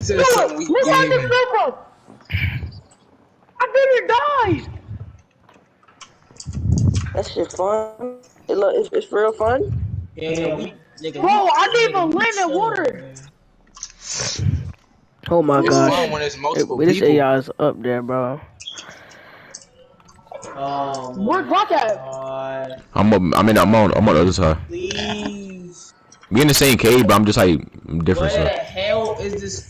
This Look at this silver! I didn't die! That shit fun. It look, it's, it's real fun. Yeah, we, nigga, Bro, I didn't even land in water! Oh my It's gosh. fun when there's multiple This people. AI is up there, bro. Oh Where's Rock at? I'm up, I'm in I'm on I'm on the other side. Please. We in the same cave, but I'm just like different Where the hell is this